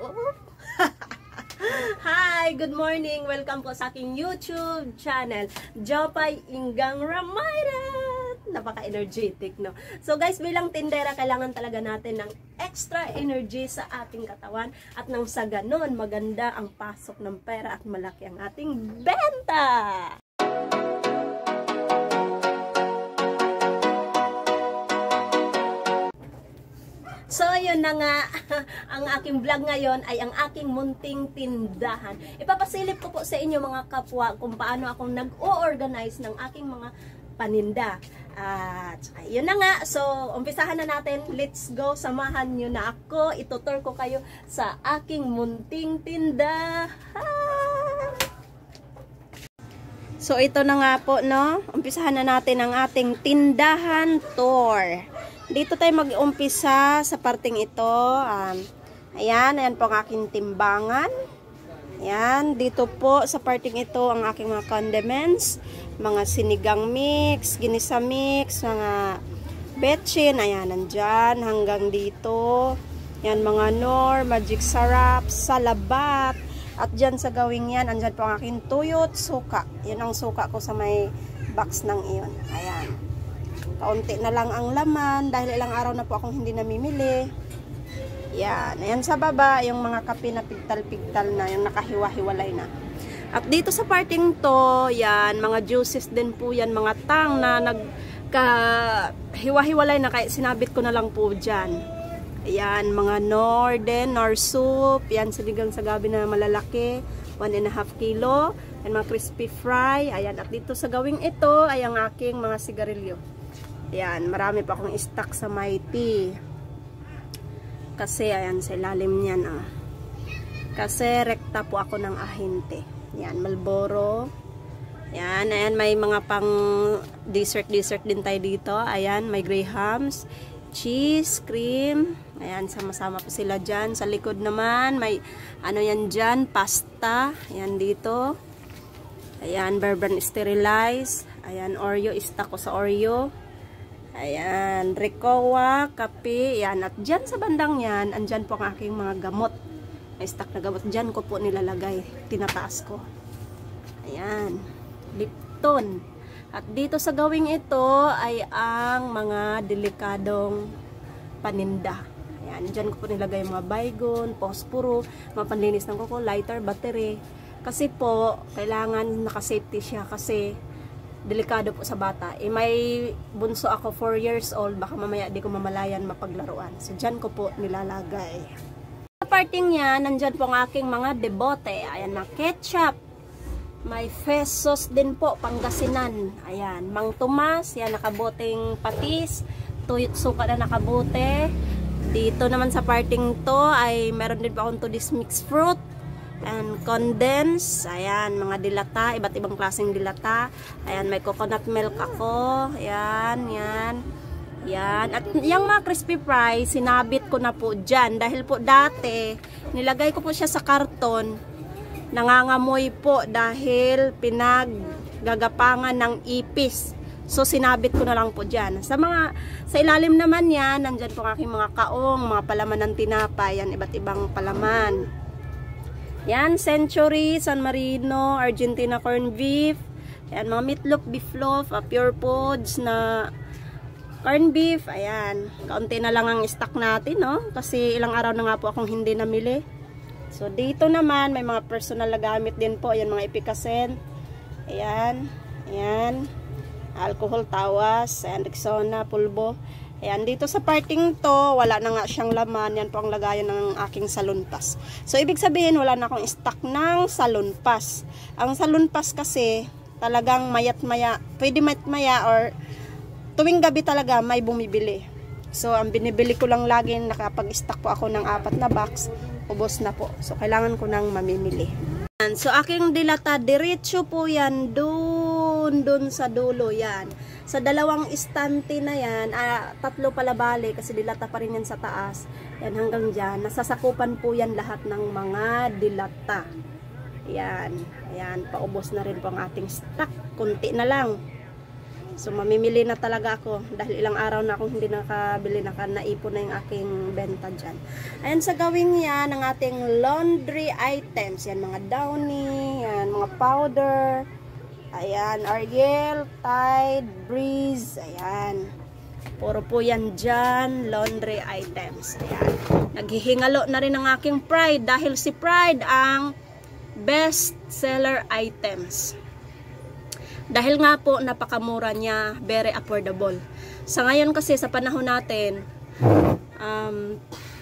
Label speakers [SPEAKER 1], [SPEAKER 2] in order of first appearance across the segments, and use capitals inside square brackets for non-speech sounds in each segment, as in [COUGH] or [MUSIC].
[SPEAKER 1] [LAUGHS] Hi! Good morning! Welcome po sa aking YouTube channel, Jopay Inggang Ramayrat! Napaka-energetic, no? So guys, bilang tindera, kailangan talaga natin ng extra energy sa ating katawan at nang sa ganon, maganda ang pasok ng pera at malaki ang ating benta! So, yun na nga, [LAUGHS] ang aking vlog ngayon ay ang aking munting tindahan. Ipapasilip ko po sa inyo mga kapwa kung paano akong nag-o-organize ng aking mga paninda. At yun na nga, so umpisahan na natin. Let's go, samahan nyo na ako. Itutur ko kayo sa aking munting tindahan. So ito na nga po, no? Umpisahan na natin ang ating tindahan tour. Dito tayo mag-umpisa sa parting ito. Um, ayan, ayan po ang aking timbangan. Ayan, dito po sa parting ito ang aking mga condiments. Mga sinigang mix, ginisa mix, mga betchin. Ayan, nandyan hanggang dito. Ayan, mga nor, magic sarap, salabat. At dyan sa gawing yan, andyan po ang aking tuyot, suka. Yan ang suka ko sa may box ng iyon. Ayan. Kaunti na lang ang laman dahil ilang araw na po akong hindi namimili. Yan. Ayan sa baba, yung mga kape na pigtal-pigtal na, yung nakahiwa-hiwalay na. At dito sa parting to, yan, mga juices din po yan, mga tang na nagka hiwa-hiwalay na, kaya sinabit ko na lang po dyan. Ayan, mga Norden, Nor soup, yan, sinigang sa gabi na malalaki, 1 and a half kilo, and mga crispy fry, ayan, at dito sa gawing ito, ay ang aking mga sigarilyo. Yan, marami pa akong stock sa Mighty. Kasi, ayan, sa ilalim niyan, ah. Kasi, rekta po ako ng ahinte. Yan, Malboro. Yan, ayan, may mga pang dessert-dessert din tayo dito. Ayan, may grahams, cheese, cream. Ayan, sama-sama po sila dyan. Sa likod naman, may ano yan dyan, pasta. Ayan, dito. Ayan, bourbon sterilized. Ayan, Oreo, stock ko sa Oreo. Ayan, Ricoa, kape, yan. At dyan sa bandang yan, andyan po ang aking mga gamot. May stock na gamot. Dyan ko po nilalagay. Tinataas ko. Ayan, Lipton. At dito sa gawing ito ay ang mga delikadong paninda. Ayan, dyan ko po nilagay mga baygon, posporo, mga panlinis ng kuko, lighter, battery. Kasi po, kailangan naka-safety siya kasi delikado po sa bata. Eh, may bunso ako 4 years old, baka mamaya di ko mamalayan mapaglaruan. So, dyan ko po nilalagay. Sa parting yan, nandyan po ang aking mga debote. Ayan, mga ketchup. May fesos din po, pangasinan. Ayan, Mang Tomas, yan, nakaboteng patis. Tuyot suka na nakabote. Dito naman sa parting to, ay meron din po akong to this mixed fruit and condense. Ayan, mga dilata, iba't ibang klaseng dilata. Ayan, may coconut milk ako. Ayan, yan. Yan. At yung mga crispy fry, sinabit ko na po dyan. Dahil po dati, nilagay ko po siya sa karton. Nangangamoy po dahil pinaggagapangan ng ipis. So, sinabit ko na lang po dyan. Sa mga, sa ilalim naman yan, nandyan po aking mga kaong, mga palaman ng tinapay, yan, iba't ibang palaman. Yan, Century, San Marino, Argentina corn beef. Yan, mga meatloaf, beef loaf, uh, pure foods na corn beef. Ayan, kaunti na lang ang stock natin, no? Kasi ilang araw na nga po akong hindi namili. So, dito naman, may mga personal na gamit din po. Ayan, mga epicacent. Ayan, ayan. Alcohol, tawas, ayan, Rexona, pulbo. Ayan, dito sa parting to, wala na nga siyang laman. Yan po ang lagayan ng aking salon. So, ibig sabihin, wala na akong stock ng salon. Ang salon kasi, talagang mayat maya, pwede mayat maya or tuwing gabi talaga may bumibili. So, ang binibili ko lang lagi, nakapag-stock po ako ng apat na box, ubos na po. So, kailangan ko nang mamimili. So, aking dilata, diretso po yan, dun, dun sa dulo, yan sa dalawang istante na yan, ah, tatlo pala bali kasi dilata pa rin yan sa taas. Yan hanggang dyan. Nasasakupan po yan lahat ng mga dilata. Yan. Ayan. Paubos na rin po ang ating stock. Kunti na lang. So mamimili na talaga ako dahil ilang araw na akong hindi nakabili, naka naipon na yung aking benta dyan. Ayan sa gawing yan, ang ating laundry items. Yan mga downy, yan mga powder, ayan Ariel, Tide, Breeze, ayan. Puro po yan dyan, laundry items. Ayan. Naghihingalo na rin ang aking Pride dahil si Pride ang best seller items. Dahil nga po napakamura niya, very affordable. Sa ngayon kasi sa panahon natin, um,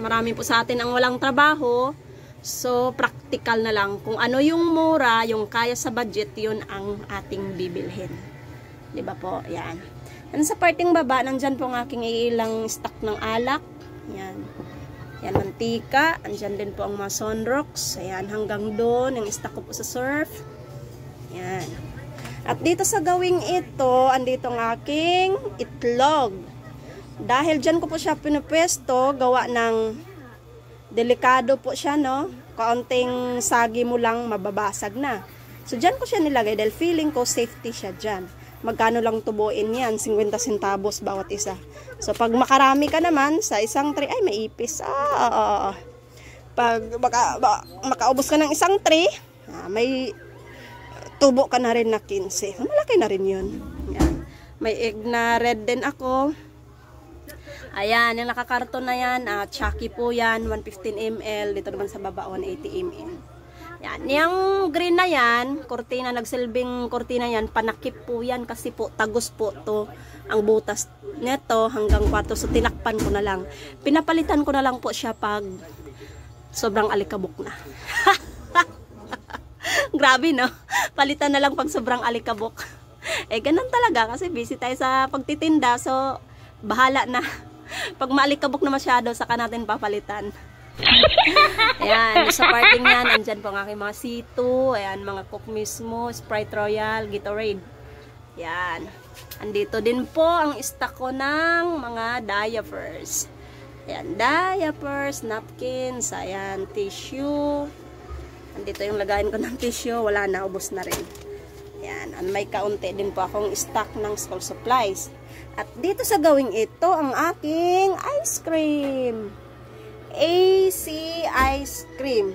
[SPEAKER 1] marami po sa atin ang walang trabaho. So, practical na lang. Kung ano yung mura, yung kaya sa budget, yun ang ating bibilhin. ba diba po? Yan. Yan sa parting baba, nandyan po ang aking ilang stock ng alak. Yan. Yan, mantika. Andyan din po ang mga sunrocks. Ayan, hanggang doon. Yung stock ko po sa surf. Yan. At dito sa gawing ito, andito ang aking itlog. Dahil dyan ko po siya pinupwesto, gawa ng delikado po siya, no? Kaunting sagi mo lang, mababasag na. So, dyan ko siya nilagay dahil feeling ko safety siya dyan. Magkano lang tubuin yan? 50 centavos bawat isa. So, pag makarami ka naman, sa isang tray, ay, may ipis. Ah, ah, ah. ah. Pag maka, makaubos ka ng isang tray, ah, may tubo ka na rin na 15. Malaki na rin yun. Yan. May egg na red din ako. Ayan, yung nakakarton na yan, uh, Chucky po yan, 115 ml. Dito naman sa baba, 180 ml. Yan, yung green na yan, kortina, nagsilbing kortina yan, panakip po yan kasi po, tagos po to ang butas neto hanggang kwarto. So, tinakpan ko na lang. Pinapalitan ko na lang po siya pag sobrang alikabok na. [LAUGHS] Grabe, no? Palitan na lang pag sobrang alikabok. eh, ganun talaga kasi busy tayo sa pagtitinda. So, bahala na. Pag maalikabok na masyado, saka natin papalitan. [LAUGHS] Ayan, sa parking yan, andyan po ang aking mga C2, ayan, mga cook mismo, Sprite Royal, Gatorade. Yan. Andito din po ang stock ko ng mga diapers. Ayan, diapers, napkins, ayan, tissue, Andito yung lagayin ko ng tissue. Wala na, ubos na rin. Yan. At may kaunti din po akong stock ng school supplies. At dito sa gawing ito, ang aking ice cream. AC ice cream.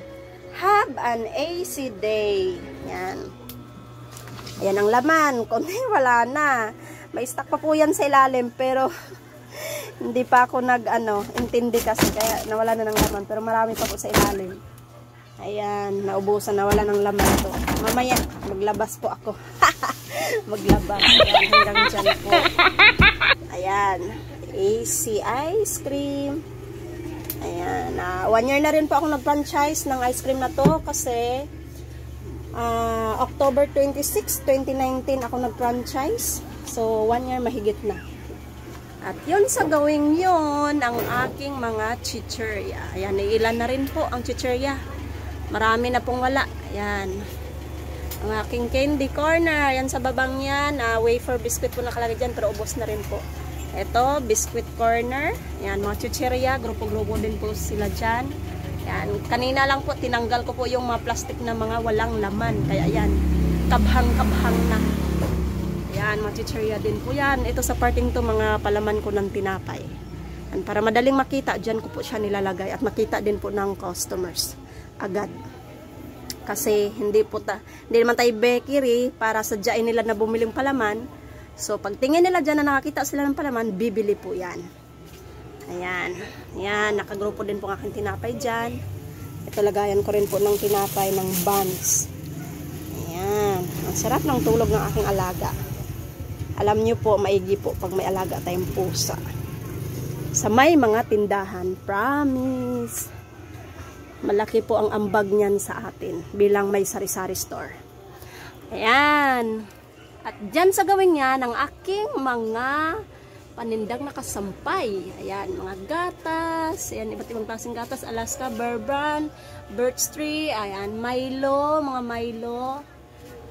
[SPEAKER 1] Have an AC day. Yan. Ayan ang laman. [LAUGHS] Kundi wala na. May stock pa po yan sa ilalim. Pero [LAUGHS] hindi pa ako nag ano, intindi kasi. Kaya nawala na ng laman. Pero marami pa po sa ilalim. Ayan, naubusan na wala ng laman to. Mamaya, maglabas po ako. [LAUGHS] [LAUGHS] maglabas. Ayan, hanggang dyan po. Ayan, AC ice cream. Ayan, uh, one year na rin po ako nag-franchise ng ice cream na to kasi uh, October 26, 2019 ako nag-franchise. So, one year mahigit na. At yun sa gawing yun, ang aking mga chicherya. Ayan, ilan na rin po ang chicherya. Marami na pong wala. Ayan. Ang aking candy corner. Ayan sa babang yan. Uh, wafer biscuit po nakalagay dyan. Pero ubos na rin po. Ito, biscuit corner. Ayan, mga chucheria. Grupo-grupo din po sila dyan. Ayan. Kanina lang po, tinanggal ko po yung mga plastic na mga walang laman. Kaya ayan, kabhang-kabhang na. Ayan, mga chucheria din po yan. Ito sa parting to, mga palaman ko ng tinapay. Ayan, para madaling makita, dyan ko po siya nilalagay. At makita din po ng customers agad. Kasi hindi po ta, hindi naman tayo bakery para sadyain nila na bumiling palaman. So pagtingin nila dyan na nakakita sila ng palaman, bibili po yan. Ayan. Ayan, nakagrupo din po ng aking tinapay dyan. Ito lagayan ko rin po ng tinapay ng buns. Ayan. Ang sarap ng tulog ng aking alaga. Alam nyo po, maigi po pag may alaga tayong pusa. Sa may mga tindahan. Promise malaki po ang ambag niyan sa atin bilang may sari-sari store. Ayan. At dyan sa gawin niya ng aking mga panindang nakasampay. Ayan, mga gatas. Ayan, iba't ibang klaseng gatas. Alaska, Bourbon, Birch Tree. Ayan, Milo, mga Milo.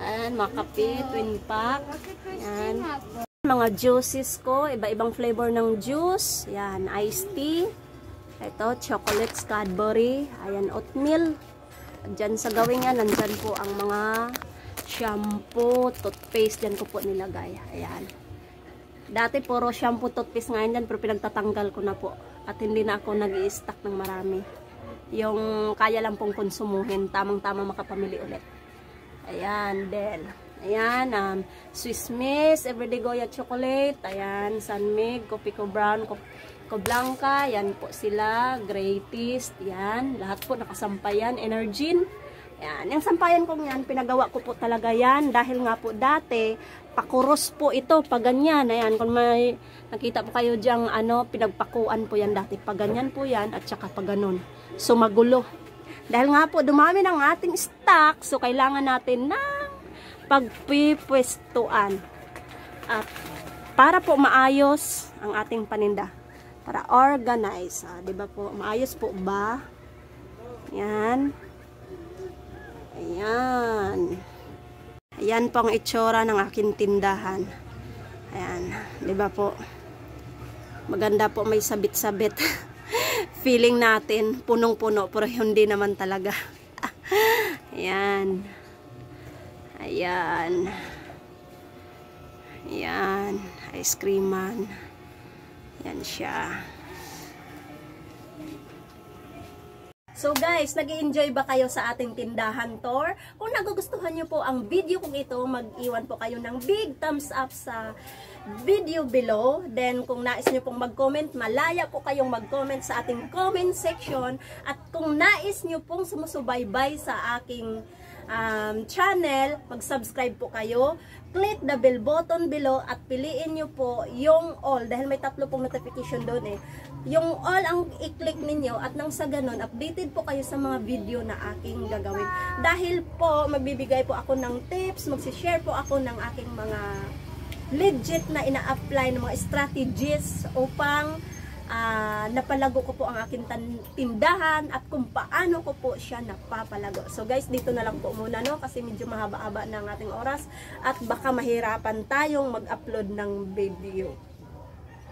[SPEAKER 1] Ayan, mga kape, twin pack. Ayan. Mga juices ko, iba-ibang flavor ng juice. Ayan, iced tea. Ito, chocolate Cadbury. Ayan, oatmeal. Diyan sa gawin nga, nandyan po ang mga shampoo, toothpaste. Diyan ko po nilagay. Ayan. Dati puro shampoo toothpaste ngayon yan pero pinagtatanggal ko na po. At hindi na ako nag stock ng marami. Yung kaya lang pong konsumuhin, tamang-tama makapamili ulit. Ayan, Del. Ayan, um, Swiss Miss, Everyday Goya Chocolate. Ayan, Sunmig, Coffee Co Brown, Coffee Blanca. Yan po sila. Greatest. Yan. Lahat po nakasampayan. Energin. Yan. Yung sampayan kong yan, pinagawa ko po talaga yan. Dahil nga po dati, pakuros po ito. Pag ganyan. Ayan. Kung may nakita po kayo diyang ano, pinagpakuan po yan dati. Pag ganyan po yan. At saka pag ganun. So magulo. Dahil nga po, dumami ng ating stock, so kailangan natin ng pagpipwestuan. At para po maayos ang ating paninda. Para organize. Ah, 'di ba po? Maayos po ba? Yan. Ayan. Ayan po ang itsura ng aking tindahan. Ayan. 'Di ba po? Maganda po may sabit-sabit. [LAUGHS] feeling natin punong-puno pero hindi naman talaga [LAUGHS] ayan ayan ayan ice cream man yan siya So guys, nag enjoy ba kayo sa ating tindahan tour? Kung nagugustuhan nyo po ang video kong ito, mag-iwan po kayo ng big thumbs up sa video below. Then kung nais nyo pong mag-comment, malaya po kayong mag-comment sa ating comment section. At kung nais nyo pong sumusubaybay sa aking um, channel, mag-subscribe po kayo. Click the bell button below at piliin nyo po yung all. Dahil may tatlo pong notification doon eh. Yung all ang i-click ninyo at nang sa ganun updated po kayo sa mga video na aking gagawin. Dahil po magbibigay po ako ng tips magsishare po ako ng aking mga legit na ina-apply ng mga strategies upang uh, napalago ko po ang aking tindahan at kung paano ko po siya napapalago. So guys, dito na lang po muna no kasi medyo mahaba-haba ng ating oras at baka mahirapan tayong mag-upload ng video.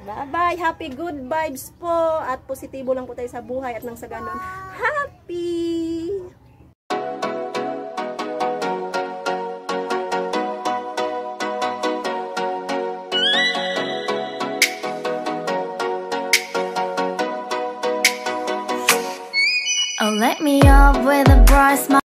[SPEAKER 1] Bye-bye! Happy good vibes po! At positibo lang po tayo sa buhay at nang sa ganun, happy!